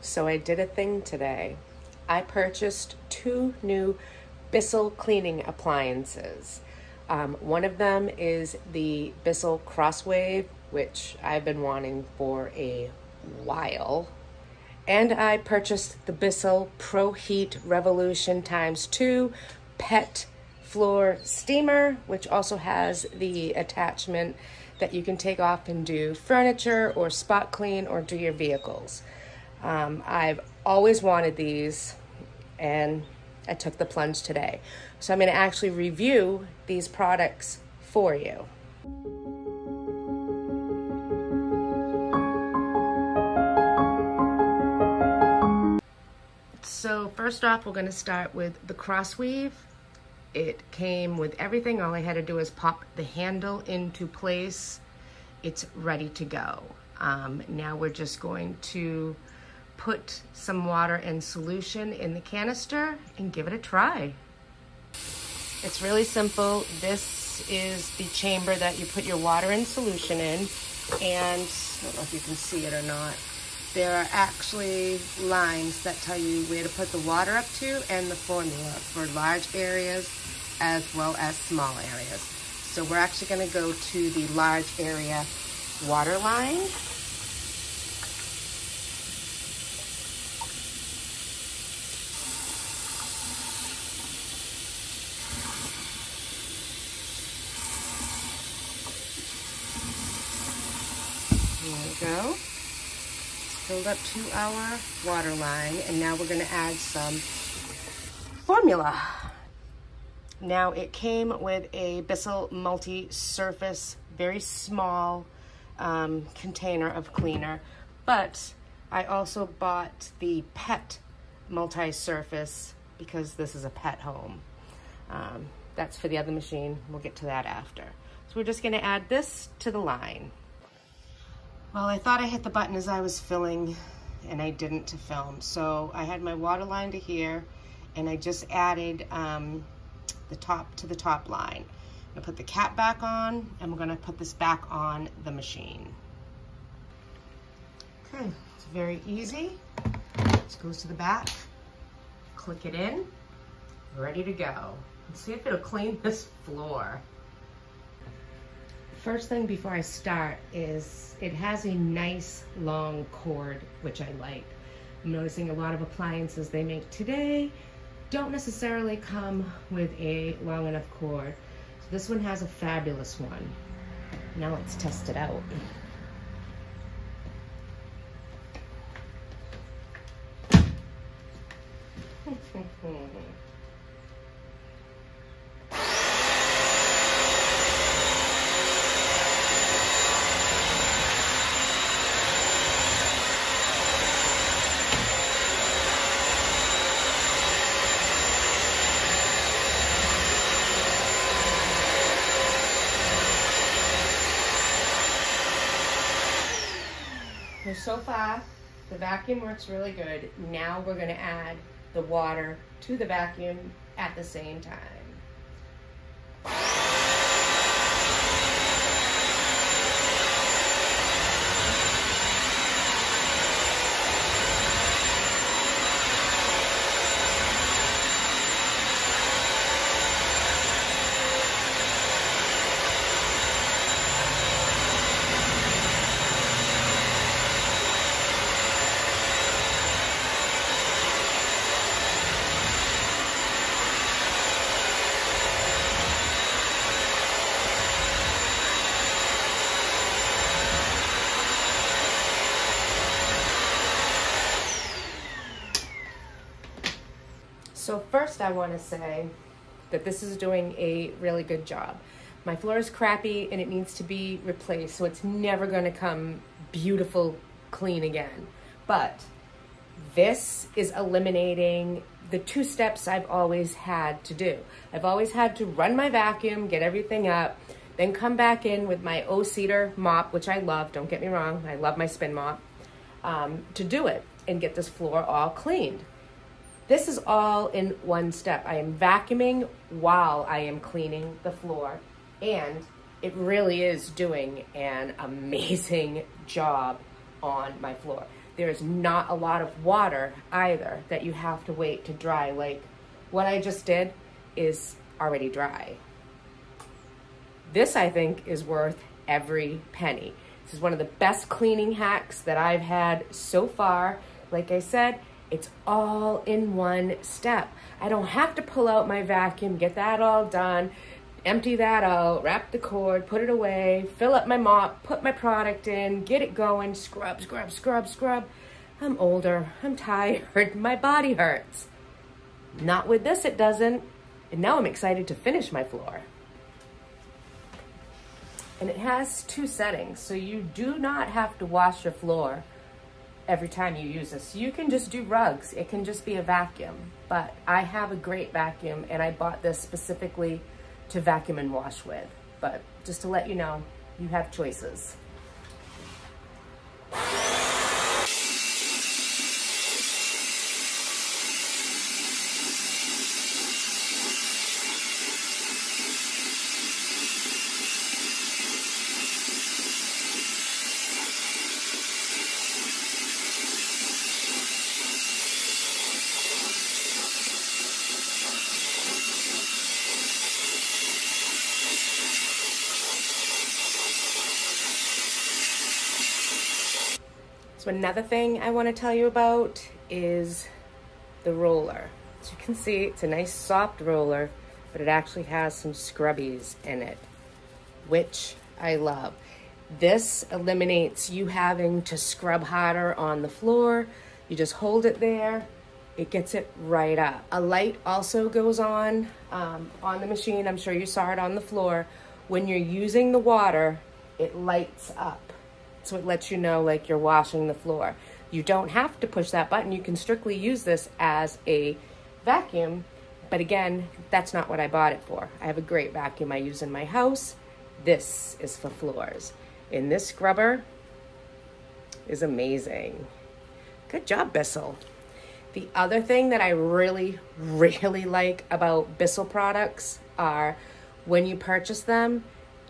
So I did a thing today. I purchased two new Bissell cleaning appliances. Um, one of them is the Bissell Crosswave, which I've been wanting for a while. And I purchased the Bissell Pro Heat Revolution times 2 pet floor steamer, which also has the attachment that you can take off and do furniture or spot clean or do your vehicles. Um, I've always wanted these and I took the plunge today. So I'm going to actually review these products for you. So first off, we're going to start with the Crosswave. It came with everything. All I had to do is pop the handle into place. It's ready to go. Um, now we're just going to put some water and solution in the canister and give it a try. It's really simple. This is the chamber that you put your water and solution in. And I don't know if you can see it or not. There are actually lines that tell you where to put the water up to and the formula for large areas as well as small areas. So we're actually gonna go to the large area water line. go. Filled up to our water line and now we're gonna add some formula. Now it came with a Bissell multi-surface, very small um, container of cleaner, but I also bought the pet multi-surface because this is a pet home. Um, that's for the other machine. We'll get to that after. So we're just gonna add this to the line. Well, I thought I hit the button as I was filling and I didn't to film. So I had my water line to here and I just added um, the top to the top line. Gonna put the cap back on and we're gonna put this back on the machine. Okay, it's very easy. This goes to the back, click it in, ready to go. Let's see if it'll clean this floor. First thing before I start is it has a nice long cord, which I like. I'm noticing a lot of appliances they make today don't necessarily come with a long enough cord. So this one has a fabulous one. Now let's test it out. So far, the vacuum works really good. Now we're gonna add the water to the vacuum at the same time. So first I want to say that this is doing a really good job. My floor is crappy and it needs to be replaced, so it's never going to come beautiful clean again. But this is eliminating the two steps I've always had to do. I've always had to run my vacuum, get everything up, then come back in with my O-Cedar mop, which I love, don't get me wrong, I love my spin mop, um, to do it and get this floor all cleaned. This is all in one step. I am vacuuming while I am cleaning the floor and it really is doing an amazing job on my floor. there's not a lot of water either that you have to wait to dry. Like what I just did is already dry. This, I think, is worth every penny. This is one of the best cleaning hacks that I've had so far. Like I said, it's all in one step. I don't have to pull out my vacuum, get that all done, empty that out, wrap the cord, put it away, fill up my mop, put my product in, get it going, scrub, scrub, scrub, scrub. I'm older, I'm tired, my body hurts. Not with this, it doesn't. And now I'm excited to finish my floor. And it has two settings, so you do not have to wash your floor every time you use this. You can just do rugs. It can just be a vacuum. But I have a great vacuum and I bought this specifically to vacuum and wash with. But just to let you know, you have choices. So another thing I want to tell you about is the roller. As you can see, it's a nice soft roller, but it actually has some scrubbies in it, which I love. This eliminates you having to scrub harder on the floor. You just hold it there, it gets it right up. A light also goes on um, on the machine. I'm sure you saw it on the floor. When you're using the water, it lights up so it lets you know like you're washing the floor. You don't have to push that button. You can strictly use this as a vacuum. But again, that's not what I bought it for. I have a great vacuum I use in my house. This is for floors. And this scrubber is amazing. Good job, Bissell. The other thing that I really, really like about Bissell products are when you purchase them,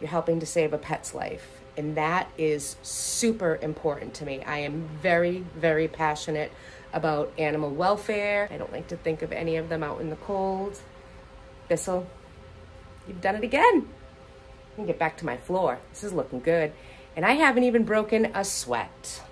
you're helping to save a pet's life. And that is super important to me. I am very, very passionate about animal welfare. I don't like to think of any of them out in the cold. Bissell, you've done it again. Let me get back to my floor. This is looking good. And I haven't even broken a sweat.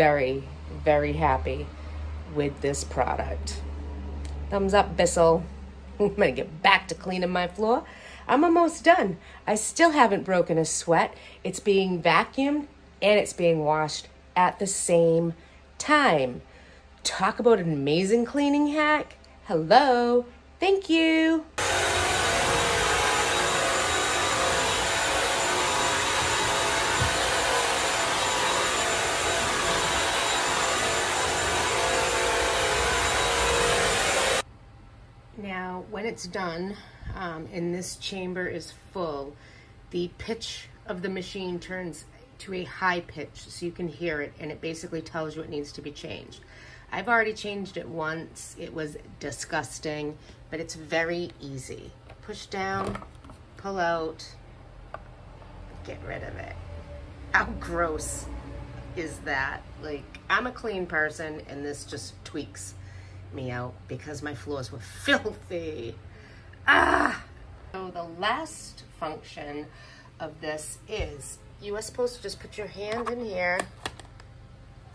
Very, very happy with this product. Thumbs up, Bissell. I'm gonna get back to cleaning my floor. I'm almost done. I still haven't broken a sweat. It's being vacuumed and it's being washed at the same time. Talk about an amazing cleaning hack. Hello. Thank you. when it's done um, and this chamber is full, the pitch of the machine turns to a high pitch so you can hear it and it basically tells you it needs to be changed. I've already changed it once. It was disgusting, but it's very easy. Push down, pull out, get rid of it. How gross is that? Like, I'm a clean person and this just tweaks me out because my floors were filthy. Ah! So the last function of this is you are supposed to just put your hand in here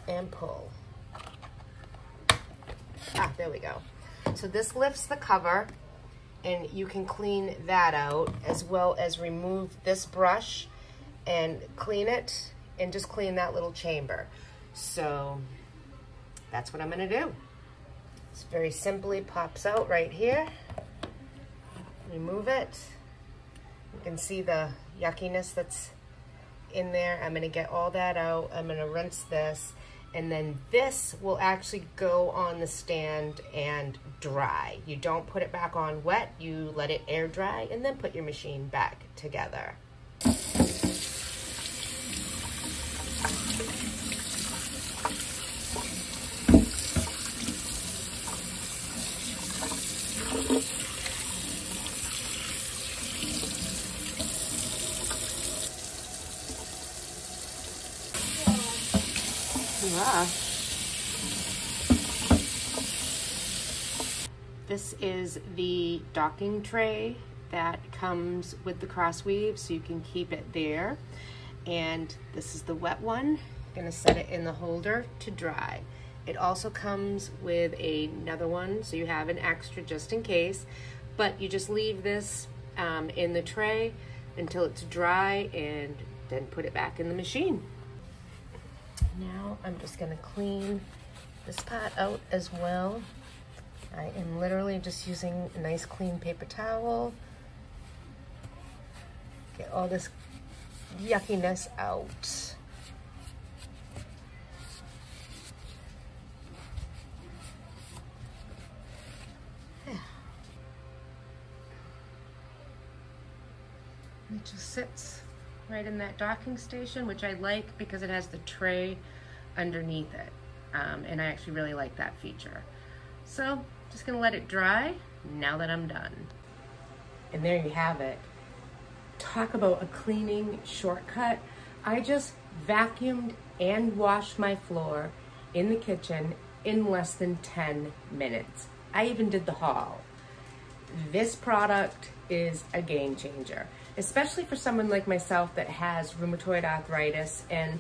and pull. Ah, there we go. So this lifts the cover and you can clean that out as well as remove this brush and clean it and just clean that little chamber. So that's what I'm gonna do. This very simply pops out right here. Remove it. You can see the yuckiness that's in there. I'm gonna get all that out. I'm gonna rinse this and then this will actually go on the stand and dry. You don't put it back on wet, you let it air dry and then put your machine back together. This is the docking tray that comes with the Crosswave so you can keep it there. And this is the wet one. I'm Gonna set it in the holder to dry. It also comes with another one so you have an extra just in case, but you just leave this um, in the tray until it's dry and then put it back in the machine. Now I'm just gonna clean this pot out as well. I am literally just using a nice clean paper towel. Get all this yuckiness out. It just sits right in that docking station, which I like because it has the tray underneath it. Um, and I actually really like that feature. So just gonna let it dry now that I'm done. And there you have it. Talk about a cleaning shortcut. I just vacuumed and washed my floor in the kitchen in less than 10 minutes. I even did the hall. This product is a game changer especially for someone like myself that has rheumatoid arthritis and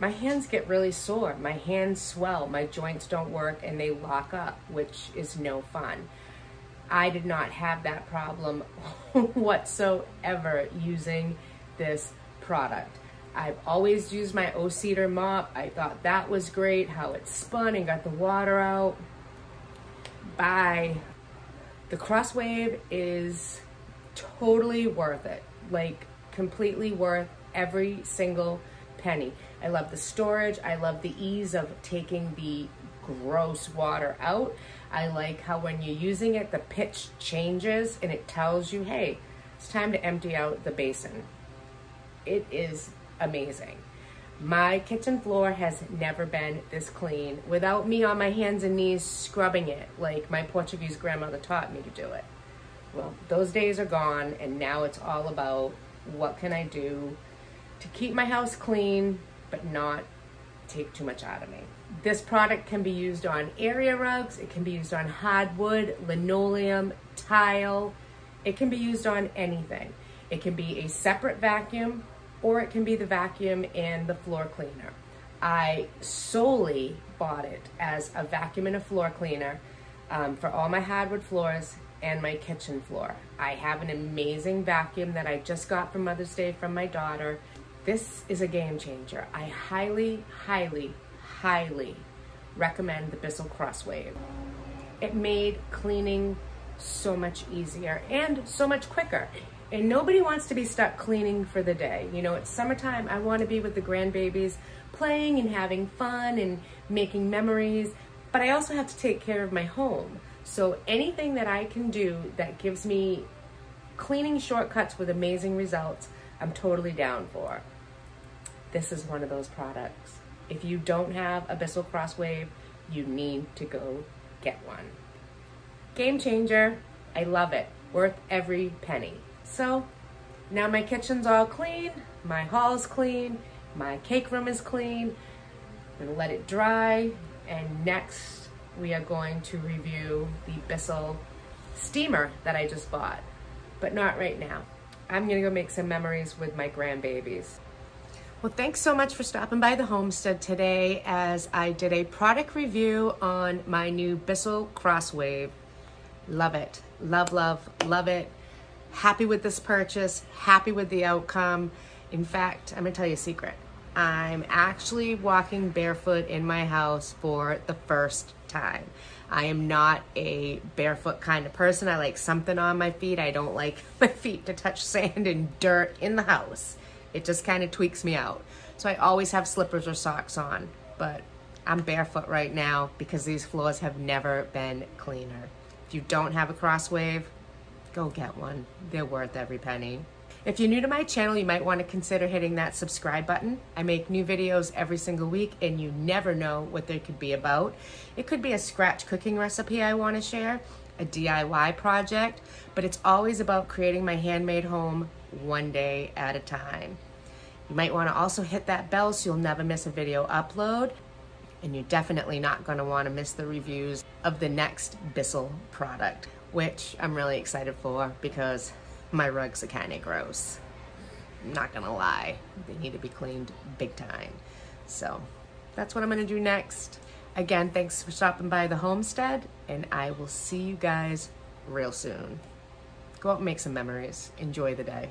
my hands get really sore. My hands swell, my joints don't work, and they lock up, which is no fun. I did not have that problem whatsoever using this product. I've always used my O-Cedar mop. I thought that was great, how it spun and got the water out. Bye. The Crosswave is totally worth it. Like completely worth every single penny. I love the storage. I love the ease of taking the gross water out. I like how when you're using it, the pitch changes and it tells you, hey, it's time to empty out the basin. It is amazing. My kitchen floor has never been this clean without me on my hands and knees scrubbing it like my Portuguese grandmother taught me to do it. Well, those days are gone, and now it's all about what can I do to keep my house clean, but not take too much out of me. This product can be used on area rugs, it can be used on hardwood, linoleum, tile, it can be used on anything. It can be a separate vacuum, or it can be the vacuum and the floor cleaner. I solely bought it as a vacuum and a floor cleaner um, for all my hardwood floors and my kitchen floor. I have an amazing vacuum that I just got for Mother's Day from my daughter. This is a game changer. I highly, highly, highly recommend the Bissell Crosswave. It made cleaning so much easier and so much quicker. And nobody wants to be stuck cleaning for the day. You know, it's summertime. I want to be with the grandbabies playing and having fun and making memories. But I also have to take care of my home. So anything that I can do that gives me cleaning shortcuts with amazing results, I'm totally down for. This is one of those products. If you don't have a Bissell Crosswave, you need to go get one. Game changer. I love it. Worth every penny. So now my kitchen's all clean, my hall's clean, my cake room is clean. I'm gonna let it dry. And next we are going to review the Bissell steamer that I just bought, but not right now. I'm gonna go make some memories with my grandbabies. Well, thanks so much for stopping by the homestead today as I did a product review on my new Bissell Crosswave. Love it, love, love, love it. Happy with this purchase, happy with the outcome. In fact, I'm gonna tell you a secret. I'm actually walking barefoot in my house for the first time. I am not a barefoot kind of person. I like something on my feet. I don't like my feet to touch sand and dirt in the house. It just kind of tweaks me out. So I always have slippers or socks on, but I'm barefoot right now because these floors have never been cleaner. If you don't have a Crosswave, go get one. They're worth every penny. If you're new to my channel, you might want to consider hitting that subscribe button. I make new videos every single week and you never know what they could be about. It could be a scratch cooking recipe I want to share, a DIY project, but it's always about creating my handmade home one day at a time. You might want to also hit that bell so you'll never miss a video upload. And you're definitely not going to want to miss the reviews of the next Bissell product, which I'm really excited for because my rugs are kind of gross. I'm not gonna lie, they need to be cleaned big time. So that's what I'm gonna do next. Again, thanks for stopping by the homestead, and I will see you guys real soon. Go out and make some memories. Enjoy the day.